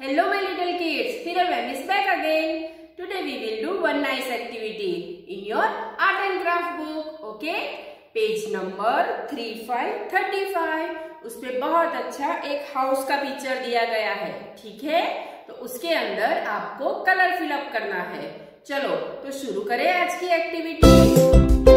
Hello my little kids, here I am is back again. Today we will do one nice activity in your art and craft book. Okay? Page number three five thirty five उस पे बहुत अच्छा एक house का picture दिया गया है ठीक है तो उसके अंदर आपको कलर फिलअप करना है चलो तो शुरू करें आज की एक्टिविटी